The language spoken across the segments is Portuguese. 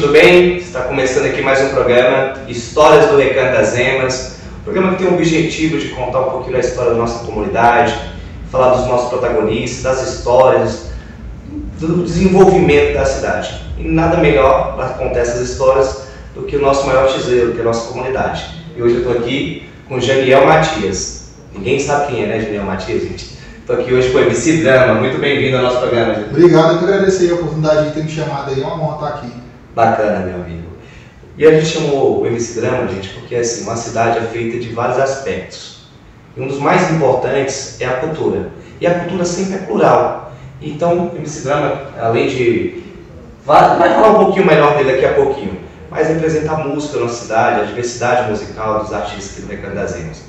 tudo bem? Está começando aqui mais um programa Histórias do Recanto das Emas. Um programa que tem o objetivo de contar um pouquinho da história da nossa comunidade, falar dos nossos protagonistas, das histórias, do desenvolvimento da cidade. E nada melhor para contar essas histórias do que o nosso maior tesouro, que é a nossa comunidade. E hoje eu estou aqui com Janiel Matias. Ninguém sabe quem é, né, Janiel Matias, gente? Estou aqui hoje com o MC Drama. Muito bem-vindo ao nosso programa. Obrigado, eu que agradecer a oportunidade de ter me chamado aí. É uma honra estar aqui. Bacana, meu amigo. E a gente chamou o MC Drama, gente, porque assim, uma cidade é feita de vários aspectos. E um dos mais importantes é a cultura. E a cultura sempre é plural. Então, o MC Drama, além de. Vai, falar um pouquinho melhor dele daqui a pouquinho, mas representa a música nossa cidade, a diversidade musical dos artistas aqui do Recanto das Emas.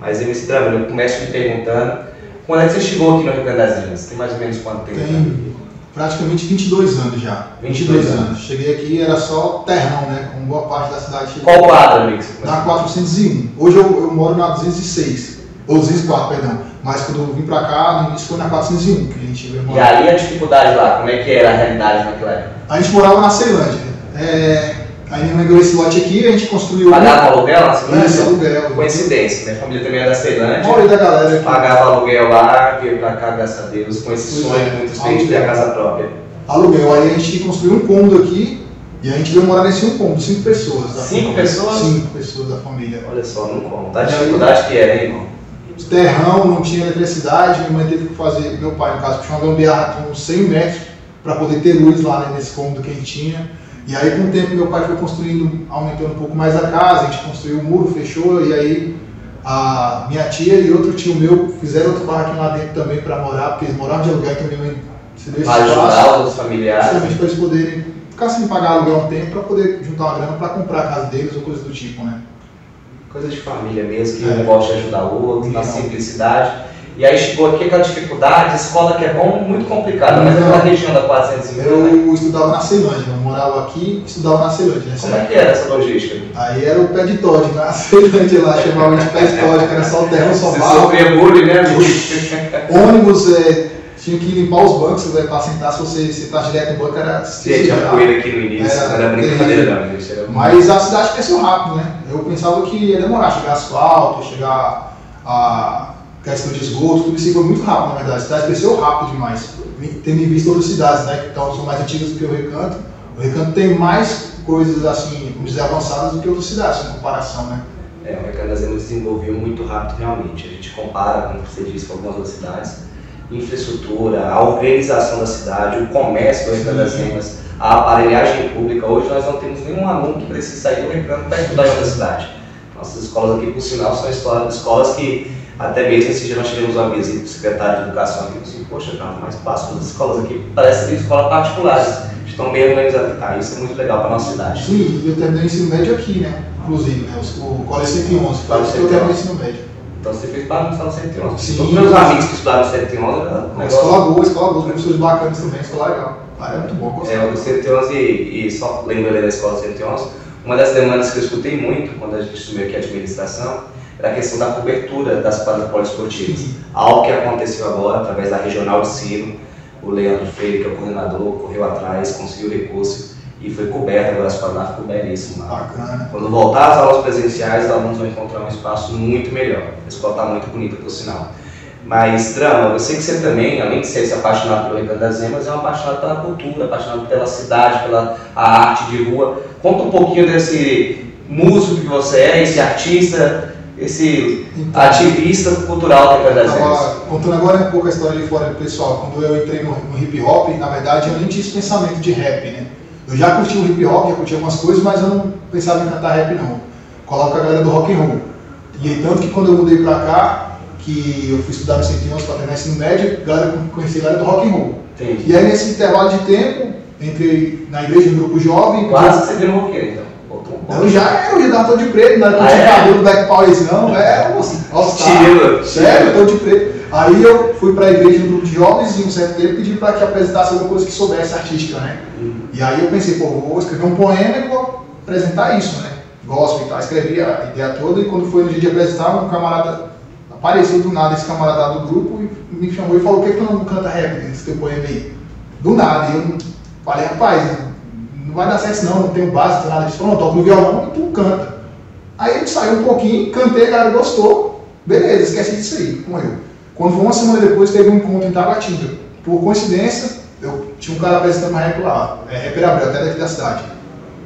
Mas, MC Drama, eu começo me perguntando, quando é que você chegou aqui no Recanto das Emas? Tem mais ou menos quanto tempo? Tem praticamente 22 anos já. 22 anos. Cheguei aqui era só terrão, né? Como boa parte da cidade. Qual quadra, você Na começou? 401. Hoje eu, eu moro na 206. Ou 204, perdão. Mas quando eu vim pra cá, no início foi na 401 que a gente veio E aí a dificuldade lá, como é que era a realidade naquela época? A gente morava na Ceilândia. É, aí minha mãe ganhou esse lote aqui, a gente construiu. Pagava aluguel na Isso, aluguel. Coincidência, minha família também era da A Ceilândia. maioria da galera aqui. Pagava aluguel lá, veio pra cá, graças a Deus, com esse Pois sonho é, muitos têm de ter a casa própria. Aluguel. Aí a gente construiu um cômodo aqui e a gente veio morar nesse um cômodo, cinco pessoas. da Cinco família. pessoas? Cinco pessoas da família. Olha só, não conta. A dificuldade que era, hein, irmão? terrão, não tinha eletricidade, minha mãe teve que fazer, meu pai no caso, puxou uma gambiarra de uns 100 metros para poder ter luz lá né, nesse cômodo que a gente tinha. E aí com o tempo meu pai foi construindo, aumentando um pouco mais a casa, a gente construiu o muro, fechou, e aí a minha tia e outro tio meu fizeram outro barraquinho lá dentro também para morar, porque eles moravam de aluguel, minha mãe se deu Para ajudar os familiares. justamente para eles poderem ficar sem pagar aluguel um tempo, para poder juntar uma grana para comprar a casa deles ou coisa do tipo, né? Coisa de família mesmo, que É. um gosta de ajudar o outro, na simplicidade. E aí chegou aqui aquela dificuldade, escola que é bom, muito complicada, mas Não. naquela região da 401, né? Eu estudava na Ceilândia, eu morava aqui e estudava na Ceilândia, né? Como é que era essa logística? Aí era o pé de Todd, na Ceilândia lá, chamava de pé de Todd, que era só o terra, só Você barro. sofria bullying, né? Ônibus, é, tinha que limpar os bancos né, para sentar, se você sentar direto no banco era se Gente, a sujar. poeira aqui no início, Era era brincadeira não, gente. Era Mas a cidade cresceu rápido, né? Eu pensava que ia demorar chegar asfalto, chegar a questão de esgoto, tudo isso foi muito rápido, na verdade. A cidade cresceu rápido demais, tendo em vista outras cidades, né? Que então, são mais antigas do que o Recanto. O Recanto tem mais coisas, assim, vamos dizer, avançadas do que outras cidades, em comparação, né? É, o Recanto das Emas desenvolveu muito rápido realmente. A gente compara, como você disse, com algumas outras cidades. Infraestrutura, a organização da cidade, o comércio do Recanto. Emas, a aparelhagem pública. Hoje nós não temos nenhum aluno que precise sair do Recanto para estudar em outra cidade. Nossas escolas aqui, por sinal, são escola- escolas que até mesmo esse dia nós tivemos uma visita do secretário de Educação aqui e disse, poxa, cara, mas passa as escolas aqui, parece que escolas particulares. Estão bem organizadas. Ah, isso é muito legal para a nossa cidade. Sim, eu terminei o ensino médio aqui, né? Inclusive, né? O, Colégio 111, foi Colégio que eu terminei o ensino médio. Então você fez parte do Sala 111. Sim. Todos meus amigos que estudaram no 111 era um escola boa, escola boa, professores bacanas também, escola legal. Ah, é muito bom, É, gostava. o 111, e, e só lembrando da escola 111, uma das demandas que eu escutei muito quando a gente assumiu aqui a administração era a questão da cobertura das quadras poliesportivas. Algo que aconteceu agora através da Regional de Ensino. O Leandro Freire, que é o coordenador, correu atrás, conseguiu recurso e foi coberto agora as quadras ficou belíssimo. Bacana. Quando voltar às aulas presenciais, os alunos vão encontrar um espaço muito melhor. A escola está muito bonita, por sinal. Mas, Drama, eu sei que você também, além de ser apaixonado pelo Recanto das Emas, é um apaixonado pela cultura, apaixonado pela cidade, pela a arte de rua. Conta um pouquinho desse músico que você é, esse artista, esse Então, ativista cultural do das Emas. Tava contando agora um pouco a história de fora do pessoal. Quando eu entrei no, no hip hop, na verdade eu nem tinha esse pensamento de rap, né? Eu já curti o hip hop, já curti algumas coisas, mas eu não pensava em cantar rap não. Coloco a galera do rock and roll. E aí, tanto que quando eu mudei pra cá, que eu fui estudar no 111 para terminar ensino médio, a galera conheci a galera do rock and roll. Entendi. E aí nesse intervalo de tempo, entrei na igreja no grupo jovem, Quase que você virou roqueiro, então. Eu já eu já tava todo de preto, não era Ah, é? cabelo do Black Power, não, é all-star. Tirilo. Sério, eu tô de preto. Aí eu fui pra igreja no grupo de jovens e um certo tempo pedi pra que apresentasse alguma coisa que soubesse artística, né? Hum. E aí eu pensei, pô, vou escrever um poema e vou apresentar isso, né? Gospel e tal. Escrevi a ideia toda e quando foi no dia de apresentar, um camarada apareceu do nada, esse camarada do grupo, e me chamou e falou, por que que tu não canta rap nesse teu poema aí? Do nada. E eu falei, rapaz, não vai dar certo não, não tenho base, não tenho nada disso. Falou, não, toca no violão e tu canta. Aí ele saiu um pouquinho, cantei, a galera gostou, beleza, esqueci disso aí, morreu. Quando foi uma semana depois, teve um encontro em Taguatinga. Por coincidência, eu tinha um cara apresentando uma rap lá, é Rapper Abreu, até daqui da cidade.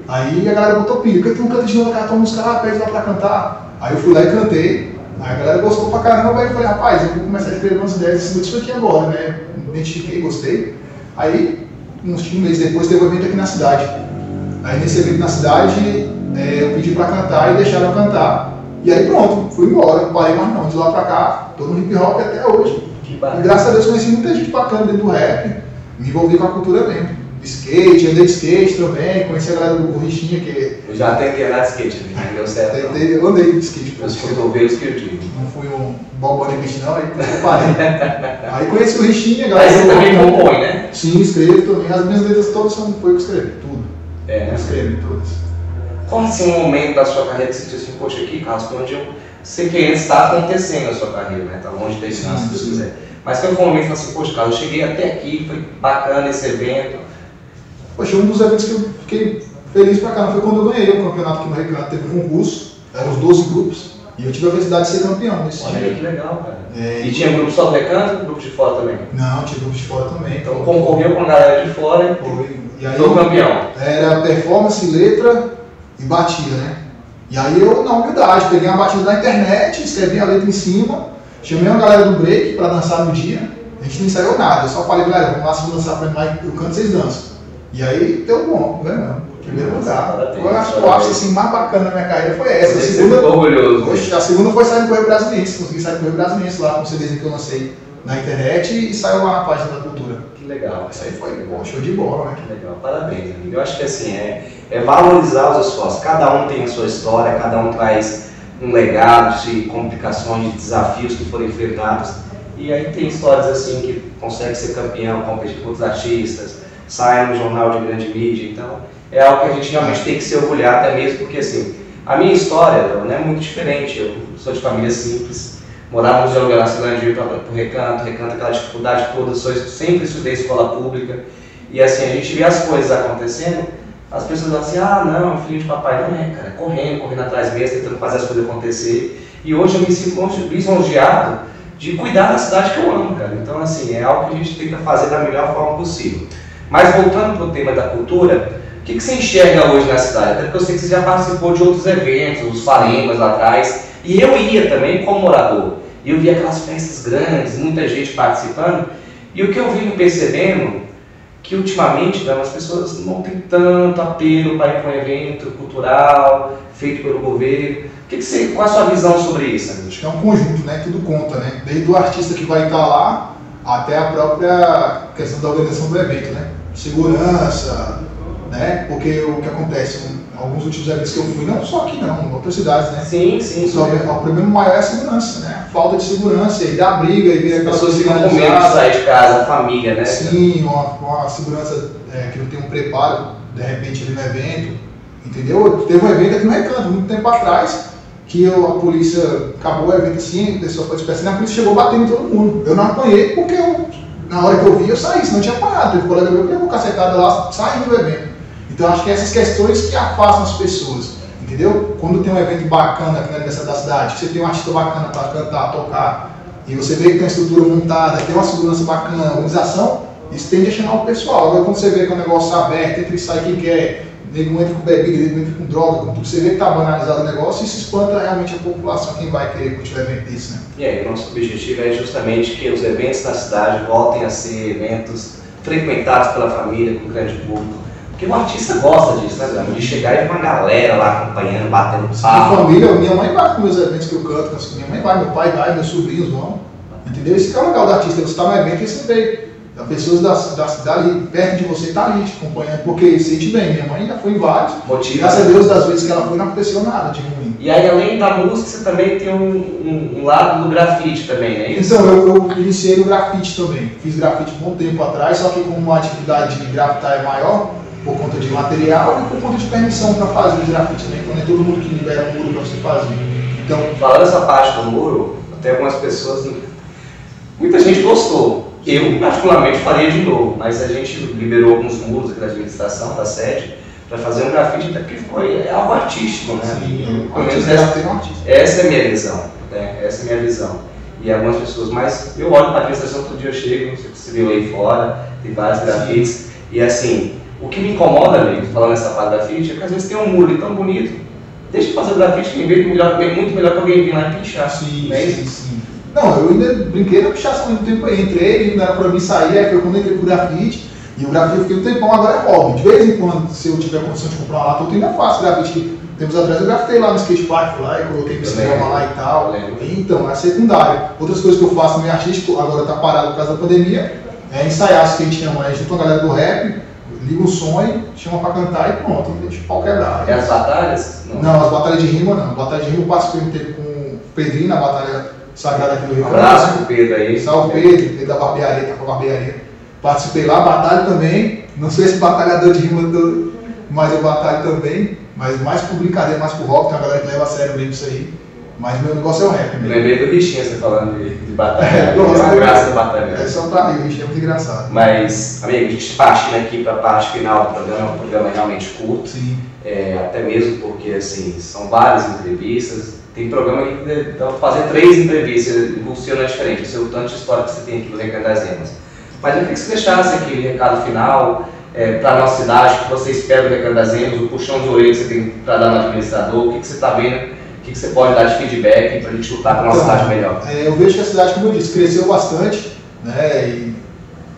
Aí a galera botou pilha, por que tu não canta de novo aquela música lá, pede lá pra cantar? Aí eu fui lá e cantei, aí a galera gostou pra caramba, aí eu falei, rapaz, eu vou começar a escrever umas ideias em cima disso aqui agora, né? Identifiquei, gostei. Aí, uns um mês depois, teve um evento aqui na cidade. Aí nesse evento na cidade, é, eu pedi pra cantar e deixaram eu cantar. E aí pronto, fui embora, não parei mais não. De lá pra cá, tô no hip hop até hoje. E graças a Deus conheci muita gente bacana dentro do rap, me envolvi com a cultura mesmo. Skate, andei de skate também, conheci a galera do Richinha, que. Eu já tentei andar de skate, não deu certo. Tentei, eu andei de skate. Meus cotovelos que eu digo. Não fui um bicho não, aí parei. aí conheci o Richinha, galera. Mas você também compõe, né? Sim, escrevo também. As minhas letras todas são foi eu que escrevi, tudo. É, né? Eu escrevo todas. Qual assim um momento da sua carreira que você disse assim, poxa, aqui, Carlos, foi onde eu sei que está acontecendo a sua carreira, né? Está longe desse lance, se Deus quiser. Mas tem um momento que assim, poxa, Carlos, eu cheguei até aqui, foi bacana esse evento. Poxa, um dos eventos que eu fiquei feliz pra caramba foi quando eu ganhei o campeonato aqui no Recanto. Teve um concurso, eram os 12 grupos, e eu tive a felicidade de ser campeão nesse Olha aí, que legal, cara. É, e tinha grupo só do Recanto e grupo de fora também? Não, tinha grupo de fora também. Então concorreu com a galera de fora e, e aí foi campeão. Era performance, letra e batia, né? E aí eu, na humildade, peguei uma batida da internet, escrevi a letra em cima, chamei uma galera do break para dançar no dia. A gente não ensaiou nada, eu só falei, galera, vamos lá se dançar pra mim, eu canto, vocês dançam. E aí deu bom, ganhamos. Primeiro lugar. Eu acho que o ápice assim, mais bacana da minha carreira foi essa. A segunda, orgulhoso. a segunda foi sair no Correio Brasiliense. Consegui sair no Correio Brasiliense lá com o CDzinho que eu lancei na internet e saiu lá na página da cultura. Que legal. Isso aí foi bom, show de bola, né? Que legal, parabéns, amigo. Eu acho que assim, é, é valorizar os esforços. Cada um tem a sua história, cada um traz um legado de complicações, de desafios que foram enfrentados. E aí tem histórias assim que consegue ser campeão, competir com outros artistas, sai no jornal de grande mídia, então é algo que a gente realmente tem que se orgulhar até mesmo, porque assim, a minha história não é muito diferente, eu sou de família simples, morava no Zé Gracilândia, ia para o Recanto, Recanto aquela dificuldade toda, sou, sempre estudei escola pública, e assim, a gente vê as coisas acontecendo, as pessoas falam assim, ah não, filho de papai, não é cara, correndo, correndo atrás mesmo, tentando fazer as coisas acontecer, e hoje eu me sinto lisonjeado de cuidar da cidade que eu amo, cara, então assim, é algo que a gente tenta fazer da melhor forma possível. Mas voltando para o tema da cultura, o que, que, você enxerga hoje na cidade? Até porque eu sei que você já participou de outros eventos, os Faremas lá atrás, e eu ia também como morador. E eu via aquelas festas grandes, muita gente participando, e o que eu vim percebendo, que ultimamente né, as pessoas não têm tanto apelo para ir para um evento cultural, feito pelo governo. O que, que você, qual a sua visão sobre isso? Acho que é um conjunto, né? Tudo conta, né? Desde o artista que vai estar lá até a própria questão da organização do evento, né? Segurança, né? Porque o que acontece, alguns últimos eventos que eu fui, não só aqui não, em outras cidades, né? Sim, sim. Só, sim. O problema maior é a segurança, né? A falta de segurança, e dá briga, e vem aquelas pessoas ficam com medo de sair de casa, a família, né? Sim, uma, uma segurança é, que não tem um preparo, de repente, ali no evento, entendeu? Teve um evento aqui no Recanto, muito tempo atrás, que eu, a polícia acabou o evento assim, a pessoa foi dispersando, a polícia chegou batendo em todo mundo. Eu não apanhei porque eu na hora que eu vi, eu saí, senão tinha parado. Um colega meu levou cacetada lá, saindo do evento. Então acho que essas questões que afastam as pessoas, entendeu? Quando tem um evento bacana aqui na Universidade da Cidade, que você tem um artista bacana para cantar, tocar, e você vê que tem uma estrutura montada, tem uma segurança bacana, organização, isso tende a chamar o pessoal. Agora quando você vê que é um negócio aberto, entra e sai quem quer, nego entra com bebida, nego entra com droga, com tudo, você vê que está banalizado o negócio, isso espanta realmente a população, quem vai querer o evento desse, né? E aí, nosso objetivo é justamente que os eventos na cidade voltem a ser eventos frequentados pela família, com grande público. Porque o artista gosta disso, né, De chegar e ver uma galera lá acompanhando, batendo papo. Minha família, minha mãe vai com meus eventos que eu canto, minha mãe vai, meu pai vai, meus sobrinhos vão. Entendeu? Esse que é o legal do artista, você está no evento e você vê a pessoas da, da cidade perto de você tá ali te acompanhando, porque sente bem. Minha mãe já foi em vários. Motiva. Graças a Deus, das vezes que ela foi, não aconteceu nada de ruim. E aí, além da música, você também tem um, um, um lado do grafite também, é isso? Então, eu, eu iniciei no grafite também. Fiz grafite um bom tempo atrás, só que como a atividade de grafitar é maior, por conta de material e por conta de permissão para fazer o grafite também, quando é todo mundo que libera um muro para você fazer. Então, Falando essa parte do muro, até algumas pessoas. Muita gente gostou. Eu, particularmente, faria de novo, mas a gente liberou alguns muros aqui da administração, da sede, para fazer um grafite, até porque foi é algo artístico, né? Sim, Pelo menos artista essa, é um artista. essa é a minha visão, né? Essa é a minha visão. E algumas pessoas, mas eu olho para a administração todo dia eu chego, você viu aí fora, tem vários grafites, e assim, o que me incomoda, amigo, falando nessa parte da grafite, é que às vezes tem um muro tão bonito, deixa eu fazer o grafite que vem melhor, muito melhor que alguém vir lá e pinchar. Sim, não é sim, sim. Não, eu ainda brinquei na pichação muito tempo aí. Entrei, não era pra mim sair, aí foi quando eu entrei pro grafite. E o grafite eu fiquei um tempão, agora é hobby. De vez em quando, se eu tiver condição de comprar uma lata, eu ainda faço grafite. Que tempos atrás eu grafitei lá no skatepark lá e coloquei bicicleta lá e tal. Então, é secundário. Outras coisas que eu faço no meio artístico, agora tá parado por causa da pandemia, é ensaiar as que a gente chama. Gente junta a galera do rap, liga o som e chama pra cantar e pronto, deixa o pau quebrar. É as batalhas? Não, as batalhas de rima não. Batalha de rima eu participei um tempo com o Pedrinho na batalha sagrada aqui do Rio abraço pro Pedro aí. Salve Pedro, Pedro da barbearia, tá com a barbearia. Participei lá, batalho também. Não sou esse batalhador de rima todo, mas eu batalho também. Mas mais por brincadeira, mais por rock, tem uma galera que leva a sério mesmo isso aí. Mas meu negócio é o rap mesmo. Lembrei do Richinha você falando de, de batalha. É, né? graça da batalha. É só pra rir, bicho, é muito engraçado. Mas, amigo, a gente partindo aqui para a parte final do programa, é um programa realmente curto, Sim. é, até mesmo porque assim, são várias entrevistas. Tem programa que dá pra fazer três entrevistas, funciona diferente, o seu tanto de história que você tem aqui do Recanto das Emas. Mas eu queria que você deixasse aqui o recado final para a nossa cidade, o que você espera do Recanto das Emas, o puxão de orelha que você tem para dar no administrador, o que, que você está vendo, o que, que você pode dar de feedback para a gente lutar para a nossa Então, cidade melhor. É, eu vejo que a cidade, como eu disse, cresceu bastante, né? E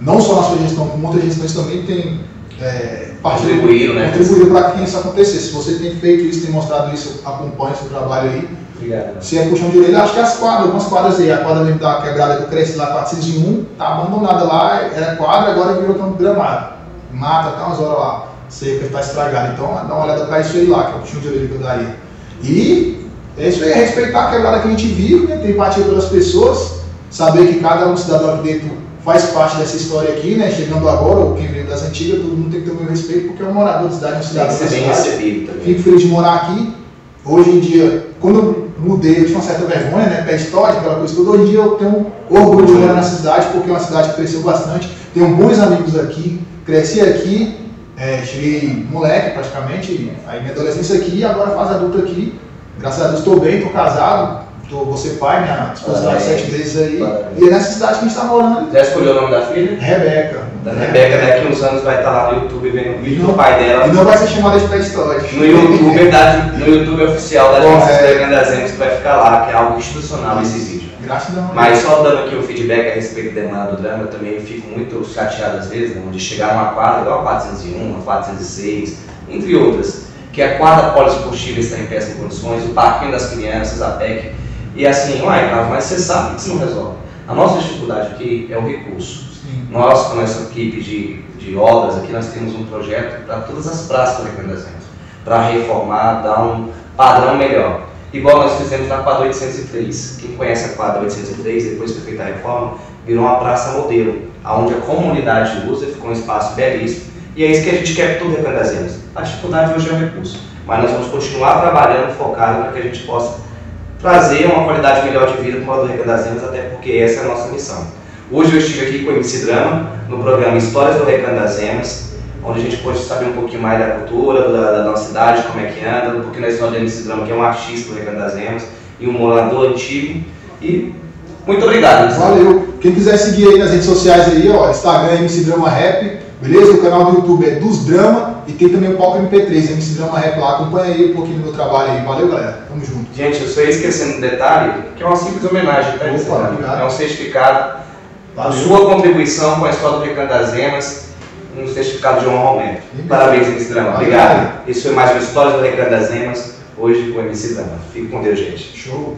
não só na sua gestão, como outras gestões também tem é, Contribuíram, né? para que isso acontecesse. Se você tem feito isso, tem mostrado isso, acompanha o seu trabalho aí. Obrigado. Se é puxão de orelha, acho que as quadras, algumas quadras aí, a quadra mesmo da quebrada que eu cresci lá, 401, tá abandonada lá, era quadra, agora virou campo de gramado. Mata, tá umas horas lá, seca, tá estragado. Então dá uma olhada para isso aí lá, que é o puxão de orelha que eu daria. E é isso aí, é respeitar a quebrada que a gente vive, né? ter empatia pelas pessoas, saber que cada um cidadão aqui dentro faz parte dessa história aqui, né? Chegando agora, ou quem veio das antigas, todo mundo tem que ter o meu respeito, porque é um morador da cidade, é um Tem cidadão que da ser bem cidade. recebido também. Fico feliz de morar aqui. Hoje em dia, quando eu mudei, eu tinha uma certa vergonha, né? Pé histórico, aquela coisa toda. Hoje em dia eu tenho orgulho de morar na cidade, porque é uma cidade que cresceu bastante. Tenho bons amigos aqui. Cresci aqui, é, cheguei moleque praticamente, aí minha adolescência aqui e agora fase adulta aqui. Graças a Deus estou bem, estou casado, tô, vou ser pai, minha esposa está sete meses aí. Parabéns. E é nessa cidade que a gente está morando. Já escolheu o nome da filha? Rebeca. Da Rebeca, daqui uns anos vai estar lá no YouTube vendo o vídeo do pai dela. E não vai ser chamada de pé histórico. No YouTube, da, no YouTube oficial da Bom, é. Que vai ficar lá, que é algo institucional esse vídeo. Gratidão. Mas só dando aqui o feedback a respeito da demanda do drama, eu também fico muito chateado às vezes, né, de chegar numa quadra, igual a 401, a 406, entre outras, que a quadra poliesportiva está em péssimas condições, o parquinho das crianças, a PEC, e assim, uai, mas você sabe que isso não resolve. A nossa dificuldade aqui é o recurso. Nós, com a nossa equipe de, de obras aqui, nós temos um projeto para todas as praças do Emas, para reformar, dar um padrão melhor. Igual nós fizemos na quadra 803. Quem conhece a quadra 803, depois que foi feita a reforma, virou uma praça modelo, onde a comunidade usa, ficou um espaço belíssimo. E é isso que a gente quer para todo o Rio Grande das Emas. A dificuldade hoje é o recurso, mas nós vamos continuar trabalhando, focado para que a gente possa trazer uma qualidade melhor de vida para o Emas, até porque essa é a nossa missão. Hoje eu estive aqui com o MC Drama, no programa Histórias do Recanto das Emas, onde a gente pôde saber um pouquinho mais da cultura, da, da nossa cidade, como é que anda, um pouquinho da história do MC Drama, que é um artista do Recanto das Emas e um morador antigo. E muito obrigado, MC. Valeu. Quem quiser seguir aí nas redes sociais aí, ó, Instagram MC Drama Rap, beleza? O canal do YouTube é dos Drama e tem também o Palco MP3, MC Drama Rap lá. Acompanha aí um pouquinho do meu trabalho aí. Valeu, galera. Tamo junto. Gente, eu só ia esquecendo um detalhe, que é uma simples homenagem, tá? Opa, obrigado. É um certificado Valeu. sua contribuição com a história do Recanto das Emas, um certificado de honra ao mérito. Parabéns, MC Drama. Obrigado. Esse foi mais uma História do Recanto das Emas, hoje com o MC Drama. Fique com Deus, gente. Show.